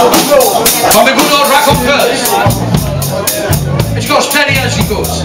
On the good old rack first. And she got steady as she goes.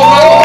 oh